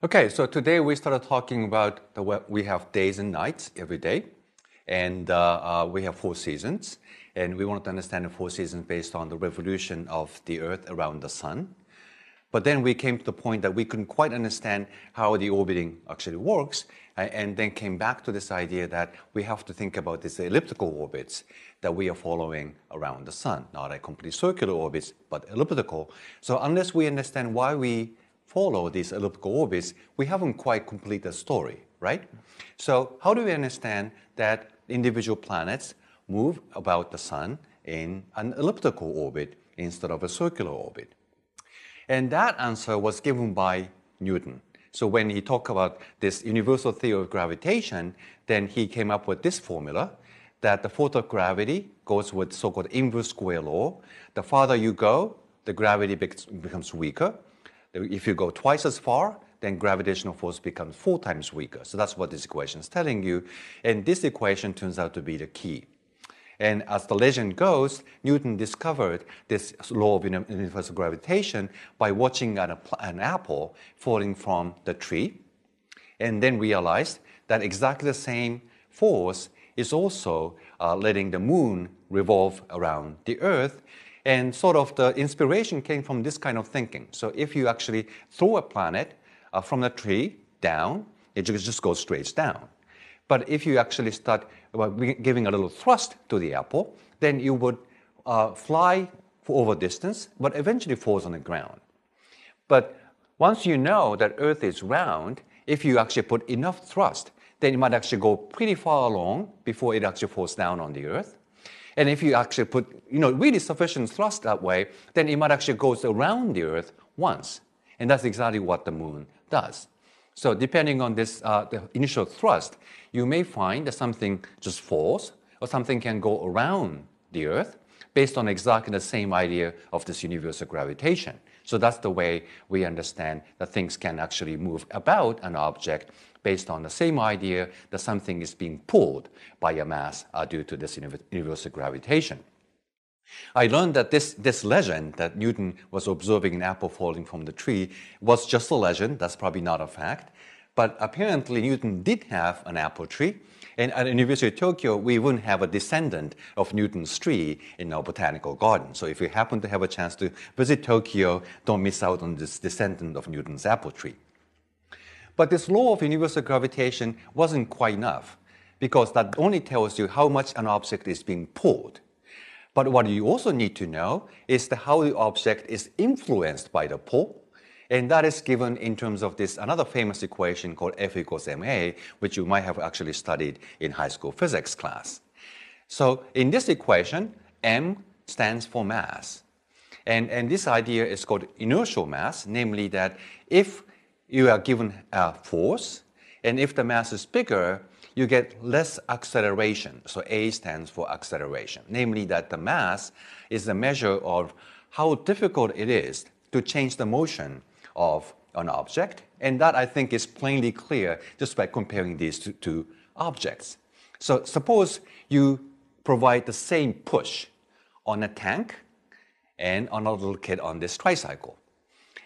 Okay, so today we started talking about the we have days and nights every day, and uh, uh, we have four seasons, and we wanted to understand the four seasons based on the revolution of the Earth around the Sun. But then we came to the point that we couldn't quite understand how the orbiting actually works, and then came back to this idea that we have to think about these elliptical orbits that we are following around the Sun, not a complete circular orbits, but elliptical. So unless we understand why we follow these elliptical orbits, we haven't quite completed the story, right? So how do we understand that individual planets move about the sun in an elliptical orbit instead of a circular orbit? And that answer was given by Newton. So when he talked about this universal theory of gravitation, then he came up with this formula that the force of gravity goes with so-called inverse square law. The farther you go, the gravity becomes weaker. If you go twice as far, then gravitational force becomes four times weaker. So that's what this equation is telling you. And this equation turns out to be the key. And as the legend goes, Newton discovered this law of universal gravitation by watching an, an apple falling from the tree, and then realized that exactly the same force is also uh, letting the moon revolve around the earth. And sort of the inspiration came from this kind of thinking. So if you actually throw a planet uh, from the tree down, it just goes straight down. But if you actually start giving a little thrust to the apple, then you would uh, fly for over distance, but eventually falls on the ground. But once you know that Earth is round, if you actually put enough thrust, then it might actually go pretty far along before it actually falls down on the Earth. And if you actually put, you know, really sufficient thrust that way, then it might actually go around the Earth once. And that's exactly what the moon does. So depending on this uh, the initial thrust, you may find that something just falls or something can go around the Earth based on exactly the same idea of this universal gravitation. So that's the way we understand that things can actually move about an object based on the same idea that something is being pulled by a mass uh, due to this universal gravitation. I learned that this, this legend that Newton was observing an apple falling from the tree was just a legend. That's probably not a fact. But apparently, Newton did have an apple tree. And at the University of Tokyo, we wouldn't have a descendant of Newton's tree in our botanical garden. So if you happen to have a chance to visit Tokyo, don't miss out on this descendant of Newton's apple tree. But this law of universal gravitation wasn't quite enough because that only tells you how much an object is being pulled. But what you also need to know is how the object is influenced by the pull. And that is given in terms of this another famous equation called F equals ma, which you might have actually studied in high school physics class. So in this equation, m stands for mass. And, and this idea is called inertial mass, namely that if you are given a force, and if the mass is bigger, you get less acceleration. So A stands for acceleration, namely that the mass is a measure of how difficult it is to change the motion of an object. And that I think is plainly clear just by comparing these two, two objects. So suppose you provide the same push on a tank and on a little kid on this tricycle.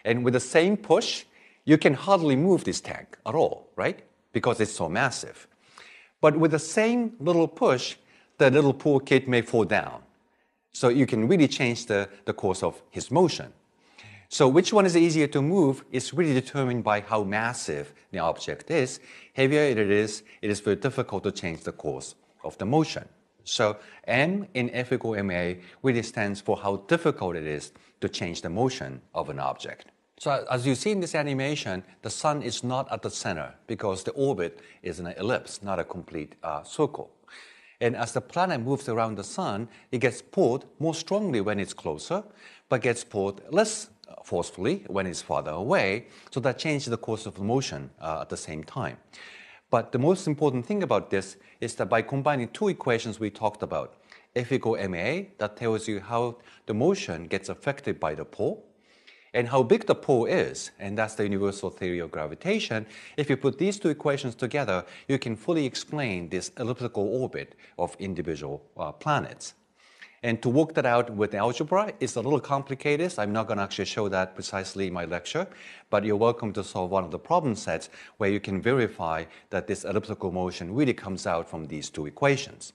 And with the same push, you can hardly move this tank at all, right? Because it's so massive. But with the same little push, the little poor kid may fall down. So you can really change the, the course of his motion. So which one is easier to move is really determined by how massive the object is. Heavier it is, it is very difficult to change the course of the motion. So M in F equal ma really stands for how difficult it is to change the motion of an object. So as you see in this animation, the sun is not at the center because the orbit is an ellipse, not a complete uh, circle. And as the planet moves around the sun, it gets pulled more strongly when it's closer, but gets pulled less forcefully when it's farther away. So that changes the course of motion uh, at the same time. But the most important thing about this is that by combining two equations we talked about, F equal ma, that tells you how the motion gets affected by the pull, and how big the pull is, and that's the universal theory of gravitation. If you put these two equations together, you can fully explain this elliptical orbit of individual uh, planets. And to work that out with algebra is a little complicated. I'm not going to actually show that precisely in my lecture, but you're welcome to solve one of the problem sets where you can verify that this elliptical motion really comes out from these two equations.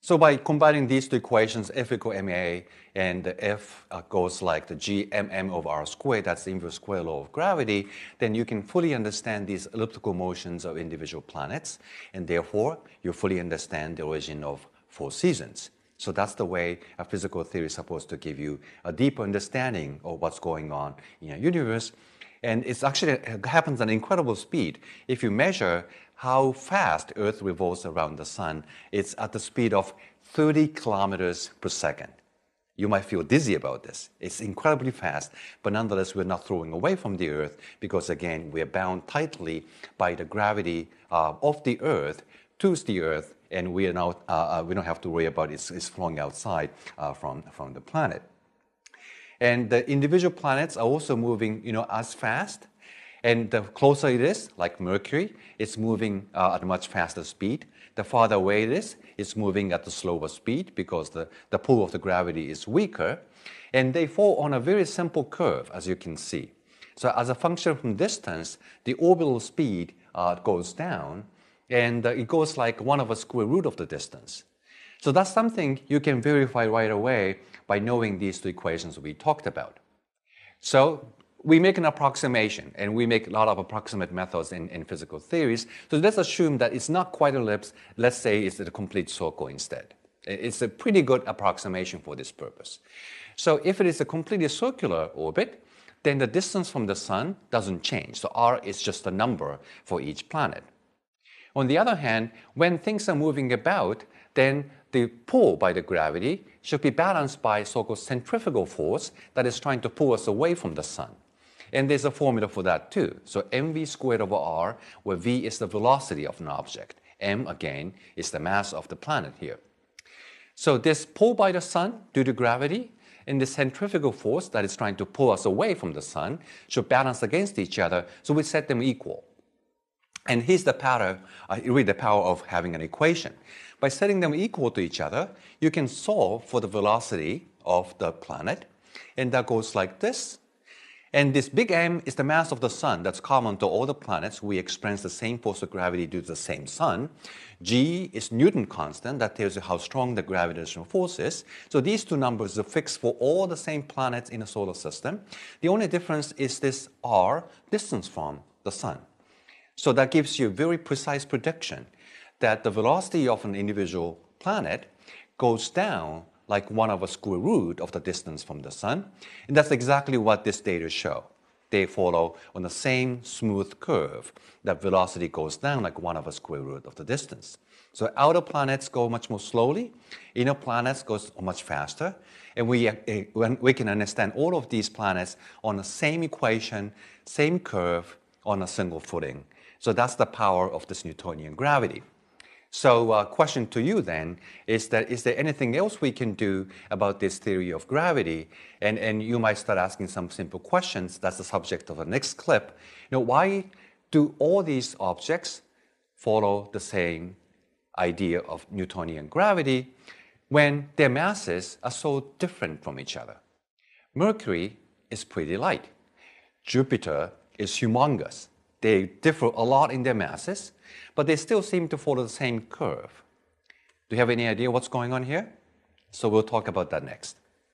So by combining these two equations, F equal ma, and the F uh, goes like the gmm mm over r squared, that's the inverse square law of gravity, then you can fully understand these elliptical motions of individual planets, and therefore you fully understand the origin of four seasons. So that's the way a physical theory is supposed to give you a deeper understanding of what's going on in a universe. And it's actually it happens at an incredible speed. If you measure how fast Earth revolves around the sun, it's at the speed of 30 kilometers per second. You might feel dizzy about this. It's incredibly fast, but nonetheless, we're not throwing away from the Earth because, again, we're bound tightly by the gravity uh, of the Earth to the Earth and we are now uh, uh, we don't have to worry about it's, it's flowing outside uh, from from the planet. And the individual planets are also moving, you know, as fast. And the closer it is, like Mercury, it's moving uh, at a much faster speed. The farther away it is, it's moving at a slower speed because the, the pull of the gravity is weaker. And they fall on a very simple curve, as you can see. So as a function from distance, the orbital speed uh, goes down, and uh, it goes like 1 over square root of the distance. So that's something you can verify right away by knowing these two equations we talked about. So we make an approximation, and we make a lot of approximate methods in, in physical theories. So let's assume that it's not quite an ellipse. Let's say it's a complete circle instead. It's a pretty good approximation for this purpose. So if it is a completely circular orbit, then the distance from the sun doesn't change. So r is just a number for each planet. On the other hand, when things are moving about, then the pull by the gravity should be balanced by so-called centrifugal force that is trying to pull us away from the sun. And there's a formula for that too. So mv squared over r, where v is the velocity of an object. m, again, is the mass of the planet here. So this pull by the sun due to gravity and the centrifugal force that is trying to pull us away from the sun should balance against each other, so we set them equal. And here's the power, uh, really the power of having an equation. By setting them equal to each other, you can solve for the velocity of the planet. And that goes like this. And this big M is the mass of the sun that's common to all the planets. We experience the same force of gravity due to the same sun. G is Newton constant. That tells you how strong the gravitational force is. So these two numbers are fixed for all the same planets in the solar system. The only difference is this R, distance from the sun. So that gives you a very precise prediction that the velocity of an individual planet goes down like 1 over square root of the distance from the sun. And that's exactly what this data show. They follow on the same smooth curve. That velocity goes down like 1 over square root of the distance. So outer planets go much more slowly, inner planets go much faster, and we, uh, we can understand all of these planets on the same equation, same curve, on a single footing. So that's the power of this Newtonian gravity. So uh, question to you then is that is there anything else we can do about this theory of gravity? And, and you might start asking some simple questions. That's the subject of the next clip. You know, why do all these objects follow the same idea of Newtonian gravity when their masses are so different from each other? Mercury is pretty light. Jupiter is humongous. They differ a lot in their masses, but they still seem to follow the same curve. Do you have any idea what's going on here? So we'll talk about that next.